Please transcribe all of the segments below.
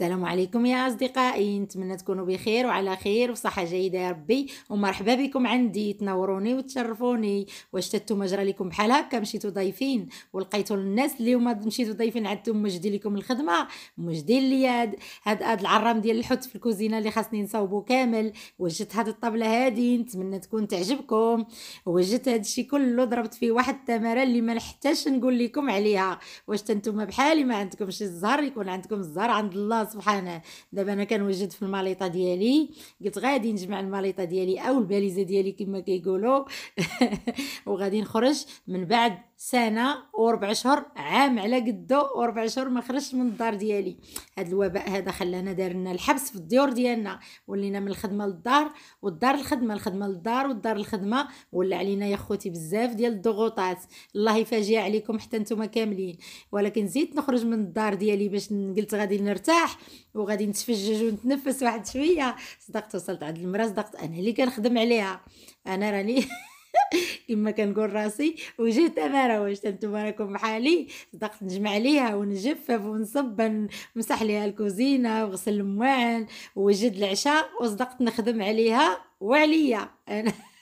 السلام عليكم يا أصدقائي نتمنى تكونوا بخير وعلى خير وصحة جيدة يا ربي. ومرحبا بكم عندي تنوروني وتشرفوني. واش تتو مجرى لكم بحال هكا؟ مشيتو ضيفين. ولقيتو الناس اللي هما مشيتو ضيفين عندهم مجدي لكم الخدمة مجدين لي هاد هاد, العرام ديال الحوت في الكوزينة اللي خاصني نصاوبو كامل. وجدت هاد الطبلة هادي نتمنى تكون تعجبكم. وجدت هاد الشيء كله ضربت فيه واحد التمارة اللي ما نحتاجش نقول لكم عليها. واش تنتوما بحالي؟ ما عندكمش الزهر؟ يكون عندكم الزهر عند الله سبحانه دابا أنا كنوجد في الماليطة ديالي. قلت غادي نجمع الماليطة ديالي أو الباليزة ديالي كما كيقولوا. وغادي نخرج من بعد سنة وربع شهور عام على قدو وربع شهور ما خرجتش من الدار ديالي. هاد الوباء هذا خلانا دارنا الحبس في الديور ديالنا. ولينا من الخدمة للدار والدار الخدمة الخدمة للدار والدار الخدمة. ولا علينا يا خوتي بزاف ديال الضغوطات. الله يفاجئ عليكم حتى نتوما كاملين. ولكن زيد نخرج من الدار ديالي باش قلت غادي نرتاح وغادي نتفجج ونتنفس واحد شوية. صدقت وصلت عند المرأة صدقت أنا اللي كنخدم عليها. أنا راني كما كنقول راسي وجهت أنا واش نتوما راكم بحالي صدقت نجمع عليها ونجفف ونصب نمسح ليها الكوزينة وغسل المواعن ووجد العشاء وصدقت نخدم عليها وعليا. أنا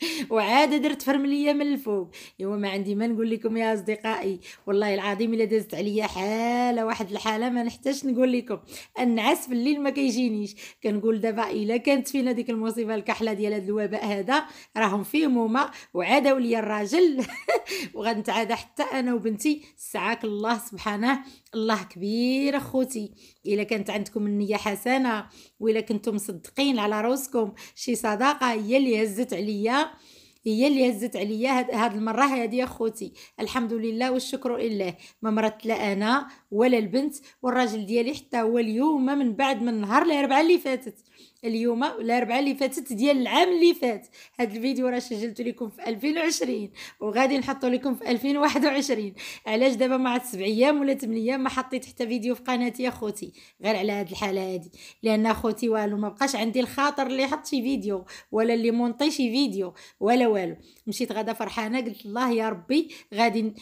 وعاد درت فرملية من الفوق. ايوا ما عندي ما نقول لكم يا أصدقائي والله العظيم إلا دازت عليا حالة واحد الحالة ما نحتاجش نقول لكم. النعاس في الليل ما كيجينيش. كنقول دابا إلا كانت فينا ديك المصيبه الكحلة ديال هذا الوباء هذا راهم فيهم هما وعادوا لي الراجل. وغنتعادى حتى أنا وبنتي. سعاك الله سبحانه. الله كبير أخوتي. إلا كانت عندكم النية حسنة وإلا كنتم مصدقين على روسكم شي صداقة هي اللي هزت عليا هي اللي هزت عليا هاد المرة هادي أخوتي. الحمد لله والشكر لله ما مرت لا أنا ولا البنت والراجل ديالي حتى هو اليوم من بعد من نهار الأربعاء اللي فاتت. اليوم الاربعاء اللي فاتت ديال العام اللي فات. هاد الفيديو راه سجلت لكم في 2020 وغادي نحطو لكم في 2021 علاش دابا ما عاد 7 أيام ولا 8 أيام ما حطيت حتى فيديو في قناتي اخوتي غير على هاد الحالة هادي. لأن أخوتي والو ما بقاش عندي الخاطر اللي يحط شي فيديو ولا اللي مونطي شي فيديو ولا والو. مشيت غدا فرحانة قلت الله يا ربي غادي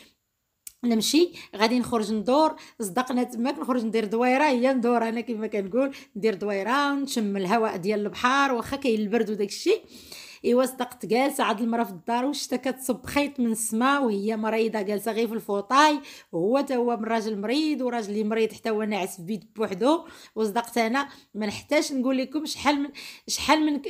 نمشي غادي نخرج ندور صدقنا تماك نخرج ندير دويرة هي ندور أنا كما كنقول ندير دويرة ونشم الهواء ديال البحر واخا كاين البرد وداك الشيء إيوا صدقت جالسة عاد المراه في الدار وشتا كتصب خيط من السماء وهي مريضة جالسة غير في الفوطاي وهو تا هو من راجل مريض وراجل اللي مريض حتى هو ناعس في بيت بوحدو. وصدقت أنا ما نحتاجش نقول لكم شحال من شحال من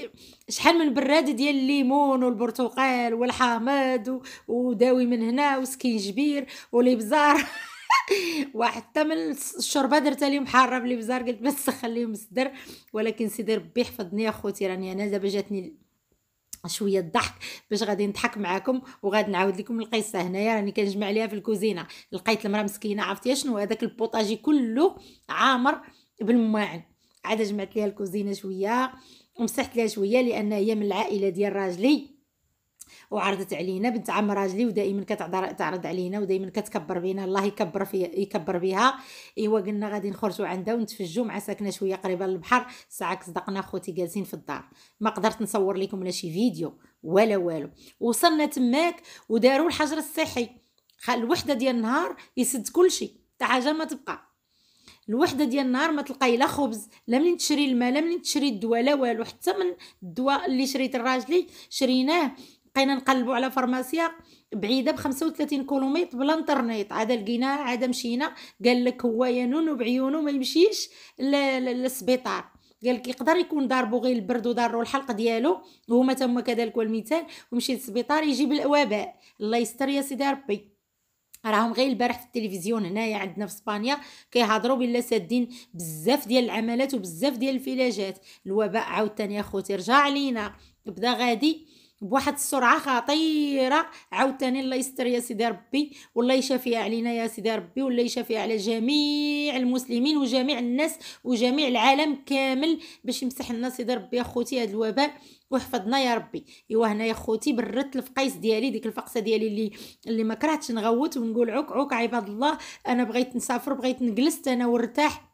شحال من براد ديال الليمون والبرتقال والحامض وداوي من هنا وسكينجبير وليبزار. وحتى من الشوربة درت لهم حارة بليبزار قلت بس خليهم الصدر ولكن سيدي ربي يحفظني أخوتي راني أنا دابا جاتني شوية الضحك باش غادي نضحك معاكم وغادي نعاود لكم القصة هنايا. راني كنجمع عليها في الكوزينة. لقيت المرأة مسكينة عرفتي شنو؟ هذاك البوطاجي كله عامر بالمواعن. عاد جمعت ليها الكوزينة شوية ومسحت ليها شوية لأن هي من العائلة ديال راجلي. وعرضت علينا. بنت عم راجلي ودائما كتعرض علينا ودائما كتكبر بينا. الله يكبر في يكبر بها. إيوا قلنا غادي نخرجوا عندها ونتفجوا مع ساكنه شوية قريبة للبحر. ساعه صدقنا خوتي جالسين في الدار. ما قدرت نصور لكم لا شي فيديو ولا والو. وصلنا تماك وداروا الحجر الصحي. الوحدة ديال النهار يسد كل شيء حتى حاجة ما تبقى. الوحدة ديال النهار ما تلقاي لا خبز. لا منين تشري الماء لا منين تشري الدواء لا والو. حتى من الدواء اللي شريت الراجلي شريناه. بقينا نقلبوا على فارماسيا بعيدة ب 35 كيلومتر بلا انترنيت. عاد لقيناه عاد مشينا. قال لك هو يا نونو بعيونو ما يمشيش للسبيطار. قال لك يقدر يكون ضاربو غير البرد وضارو الحلق ديالو. وهما تما كذلك والمثال. ومشي للسبيطار يجيب الوباء الله يستر يا سيدي ربي. راهم غير البارح في التلفزيون هنايا عندنا في إسبانيا. كيهضروا بلا سادين بزاف ديال العملات وبزاف ديال الفلاجات. الوباء عاوتاني أخوتي رجع علينا بدا غادي بواحد السرعة خطيرة. عاوتاني الله يستر يا سيدي ربي والله يشافيها علينا يا سيدي ربي والله يشافيها على جميع المسلمين وجميع الناس وجميع العالم كامل باش يمسح لنا سيدي ربي اخوتي هذا الوباء وحفظنا يا ربي. إيوا هنا يا خوتي بردت الفقيس ديالي ديك الفقسة ديالي اللي اللي ما كرهتش نغوت ونقول عوك عوك عباد الله أنا بغيت نسافر بغيت نجلس أنا ونرتاح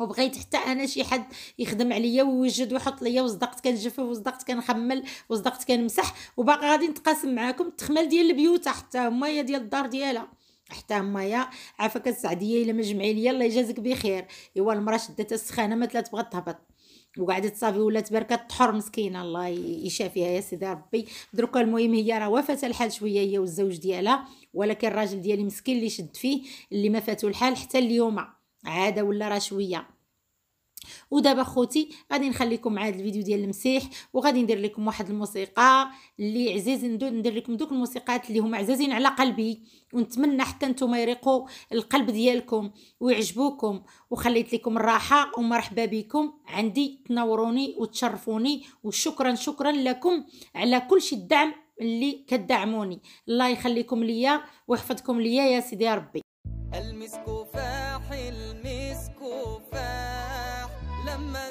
وبغيت حتى أنا شي حد يخدم عليا ويوجد ويحط ليا وصدقت كنجفف وصدقت كنخمل وصدقت كنمسح وباقي غادي نتقاسم معاكم التخمال ديال البيوت حتى هما هي ديال الدار ديالها. حتى همايا عافاك السعدية إلا ما جمعي ليا الله يجازيك بخير. إيوا المرأة شدات السخانة ما تلا تبغى تهبط. وقعدت صافي ولات بركه تحر مسكينة الله يشافيها يا سيدي ربي. دروكا المهم هي راه وافات الحال شوية هي والزوج ديالها. ولكن الراجل ديالي مسكين اللي شد فيه اللي ما فاتو الحال حتى اليوم. عادة ولا راه شوية. ودابا خوتي غادي نخليكم مع هذا الفيديو ديال المسيح وغادي ندير لكم واحد الموسيقى اللي عزيز ندير لكم دوك الموسيقات اللي هما عزازين على قلبي. ونتمنى حتى نتوما يريقوا القلب ديالكم ويعجبوكم. وخليت لكم الراحة ومرحبا بكم. عندي تنوروني وتشرفوني وشكرا شكرا لكم على كل شيء الدعم اللي كدعموني. الله يخليكم ليا ويحفظكم ليا يا سيدي ربي. لما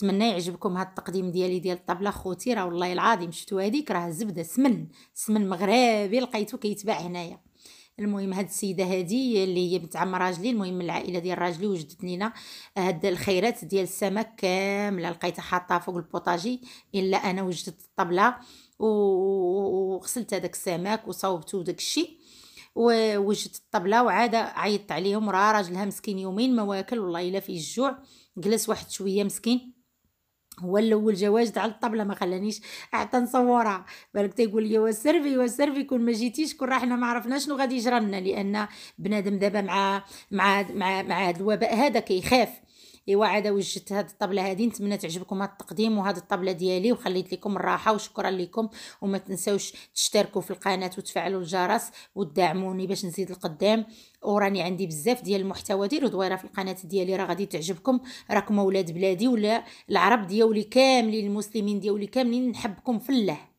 نتمنى يعجبكم هذا التقديم ديالي ديال الطبلة. خوتي راه والله العظيم شفتوا هذيك راه زبدة سمن سمن مغربي لقيتو كيتباع هنايا. المهم هاد السيدة هادي اللي هي بنت عم راجلي المهم العائلة ديال راجلي وجدت لينا هاد الخيرات ديال السمك كاملة. لقيتها حاطه فوق البوطاجي إلا أنا وجدت الطبلة وغسلت هذاك السمك وصوبته وداك الشيء ووجدت الطبلة وعاد عيطت عليهم. راه راجلها مسكين يومين ما واكل والله إلا فيه الجوع. جلس واحد شوية مسكين. هو الأول جا واجد على الطبلة ما خلانيش حتى نصورها. بالك تيقول لي وسرفي وسرفي كون ما جيتيش كون راحنا ما عرفنا شنو غادي يجرى لنا لأن بنادم دابا مع مع مع مع الوباء هذا كيخاف. ايوا عاد وجدت هاد الطبلة هادي نتمنى تعجبكم هاد التقديم وهاد الطبلة ديالي وخليت لكم الراحة وشكرا لكم. وما تنساوش تشتركوا في القناة وتفعلوا الجرس وتدعموني باش نزيد القدام. وراني عندي بزاف ديال المحتوى ديروا دويره في القناة ديالي راه غادي تعجبكم. راكم أولاد بلادي ولا العرب ديالي كاملين المسلمين ديالي كاملين نحبكم في الله.